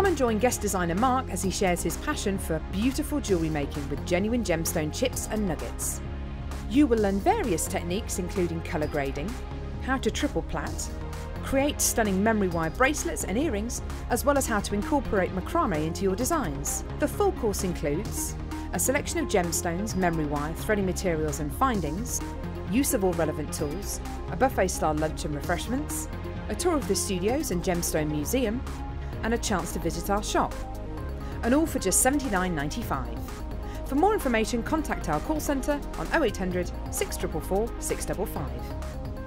Come and join guest designer Mark as he shares his passion for beautiful jewellery making with genuine gemstone chips and nuggets. You will learn various techniques including colour grading, how to triple plait, create stunning memory wire bracelets and earrings, as well as how to incorporate macrame into your designs. The full course includes a selection of gemstones, memory wire, threading materials and findings, use of all relevant tools, a buffet style lunch and refreshments, a tour of the studios and gemstone museum, and a chance to visit our shop. And all for just $79.95. For more information, contact our call centre on 0800 644 655.